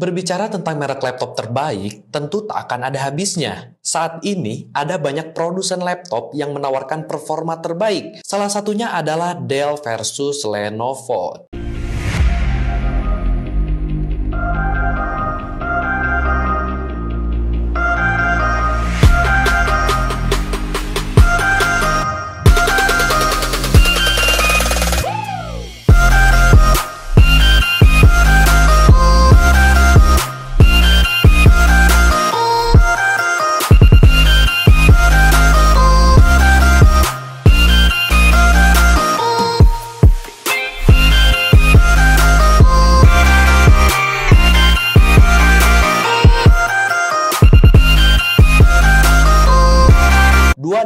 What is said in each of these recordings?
Berbicara tentang merek laptop terbaik, tentu tak akan ada habisnya. Saat ini, ada banyak produsen laptop yang menawarkan performa terbaik. Salah satunya adalah Dell versus Lenovo.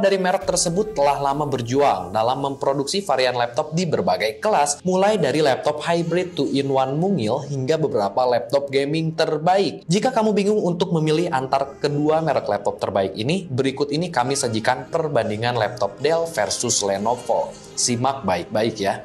Dari merek tersebut telah lama berjuang dalam memproduksi varian laptop di berbagai kelas, mulai dari laptop hybrid to in one mungil hingga beberapa laptop gaming terbaik. Jika kamu bingung untuk memilih antar kedua merek laptop terbaik ini, berikut ini kami sajikan perbandingan laptop Dell versus Lenovo. Simak baik-baik ya.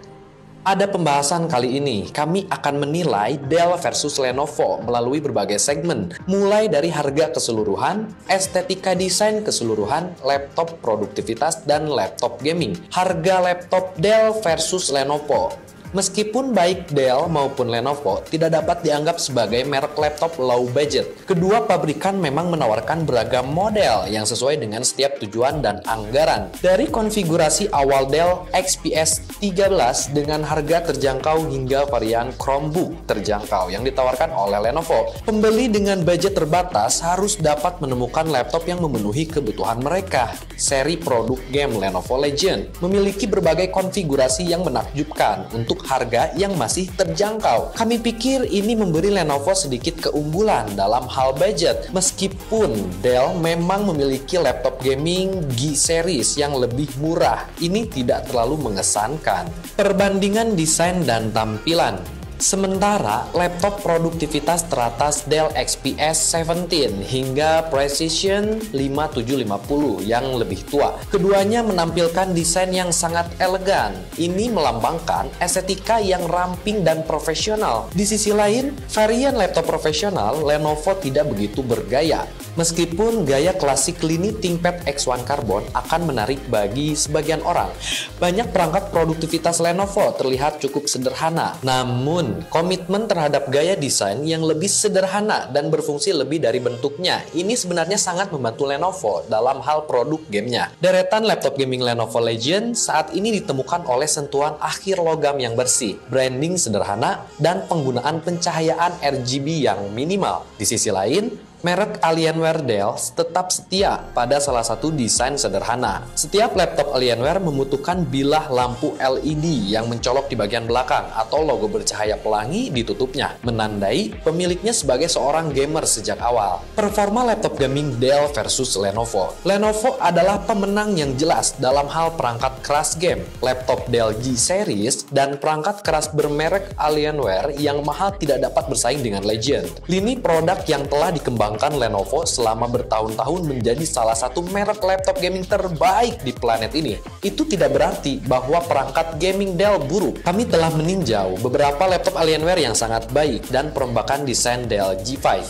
Ada pembahasan kali ini, kami akan menilai Dell versus Lenovo melalui berbagai segmen, mulai dari harga keseluruhan, estetika desain keseluruhan, laptop produktivitas, dan laptop gaming. Harga laptop Dell versus Lenovo Meskipun baik Dell maupun Lenovo tidak dapat dianggap sebagai merek laptop low budget, kedua pabrikan memang menawarkan beragam model yang sesuai dengan setiap tujuan dan anggaran. Dari konfigurasi awal Dell XPS 13 dengan harga terjangkau hingga varian Chromebook terjangkau yang ditawarkan oleh Lenovo, pembeli dengan budget terbatas harus dapat menemukan laptop yang memenuhi kebutuhan mereka. Seri produk game Lenovo Legend memiliki berbagai konfigurasi yang menakjubkan untuk untuk harga yang masih terjangkau. Kami pikir ini memberi Lenovo sedikit keunggulan dalam hal budget, meskipun Dell memang memiliki laptop gaming G series yang lebih murah. Ini tidak terlalu mengesankan. Perbandingan desain dan tampilan Sementara laptop produktivitas teratas Dell XPS 17 hingga Precision 5750 yang lebih tua. Keduanya menampilkan desain yang sangat elegan. Ini melambangkan estetika yang ramping dan profesional. Di sisi lain, varian laptop profesional Lenovo tidak begitu bergaya. Meskipun gaya klasik lini ThinkPad X1 Carbon akan menarik bagi sebagian orang, banyak perangkat produktivitas Lenovo terlihat cukup sederhana. Namun, komitmen terhadap gaya desain yang lebih sederhana dan berfungsi lebih dari bentuknya. Ini sebenarnya sangat membantu Lenovo dalam hal produk gamenya. Deretan laptop gaming Lenovo Legend saat ini ditemukan oleh sentuhan akhir logam yang bersih, branding sederhana, dan penggunaan pencahayaan RGB yang minimal. Di sisi lain, Merek Alienware Dell tetap setia pada salah satu desain sederhana. Setiap laptop Alienware membutuhkan bilah lampu LED yang mencolok di bagian belakang atau logo bercahaya pelangi ditutupnya, menandai pemiliknya sebagai seorang gamer sejak awal. Performa laptop gaming Dell versus Lenovo. Lenovo adalah pemenang yang jelas dalam hal perangkat keras game. Laptop Dell G Series dan perangkat keras bermerek Alienware yang mahal tidak dapat bersaing dengan Legend. Lini produk yang telah dikembangkan dikembangkan Lenovo selama bertahun-tahun menjadi salah satu merek laptop gaming terbaik di planet ini. Itu tidak berarti bahwa perangkat gaming Dell buruk. Kami telah meninjau beberapa laptop Alienware yang sangat baik dan perombakan desain Dell G5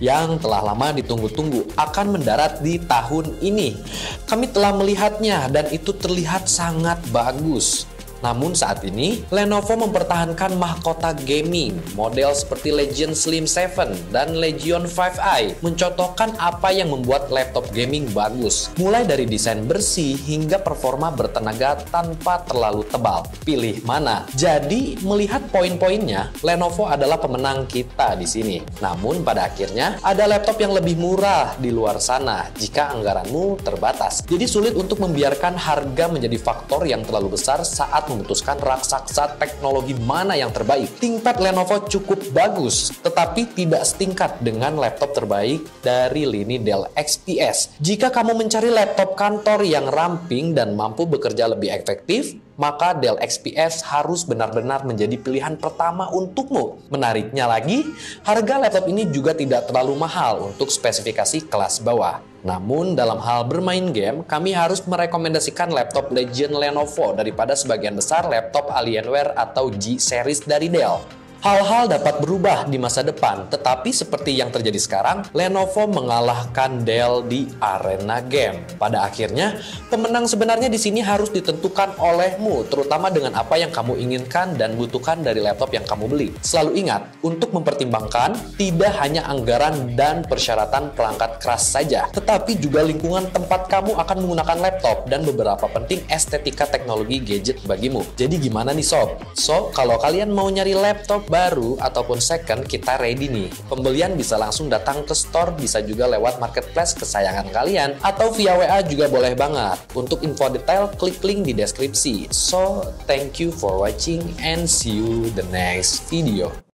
yang telah lama ditunggu-tunggu akan mendarat di tahun ini. Kami telah melihatnya dan itu terlihat sangat bagus. Namun saat ini, Lenovo mempertahankan mahkota gaming model seperti Legion Slim 7 dan Legion 5i mencontohkan apa yang membuat laptop gaming bagus. Mulai dari desain bersih hingga performa bertenaga tanpa terlalu tebal. Pilih mana? Jadi, melihat poin-poinnya, Lenovo adalah pemenang kita di sini. Namun pada akhirnya, ada laptop yang lebih murah di luar sana jika anggaranmu terbatas. Jadi sulit untuk membiarkan harga menjadi faktor yang terlalu besar saat memutuskan raksasa teknologi mana yang terbaik. ThinkPad Lenovo cukup bagus, tetapi tidak setingkat dengan laptop terbaik dari lini Dell XPS. Jika kamu mencari laptop kantor yang ramping dan mampu bekerja lebih efektif, maka Dell XPS harus benar-benar menjadi pilihan pertama untukmu. Menariknya lagi, harga laptop ini juga tidak terlalu mahal untuk spesifikasi kelas bawah. Namun dalam hal bermain game, kami harus merekomendasikan laptop Legend Lenovo daripada sebagian besar laptop Alienware atau G series dari Dell. Hal-hal dapat berubah di masa depan, tetapi seperti yang terjadi sekarang, Lenovo mengalahkan Dell di arena game. Pada akhirnya, pemenang sebenarnya di sini harus ditentukan olehmu, terutama dengan apa yang kamu inginkan dan butuhkan dari laptop yang kamu beli. Selalu ingat, untuk mempertimbangkan tidak hanya anggaran dan persyaratan perangkat keras saja, tetapi juga lingkungan tempat kamu akan menggunakan laptop dan beberapa penting estetika teknologi gadget bagimu. Jadi gimana nih sob? So, kalau kalian mau nyari laptop baru ataupun second, kita ready nih. Pembelian bisa langsung datang ke store, bisa juga lewat marketplace kesayangan kalian, atau via WA juga boleh banget. Untuk info detail, klik link di deskripsi. So, thank you for watching and see you the next video.